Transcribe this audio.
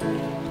Bye.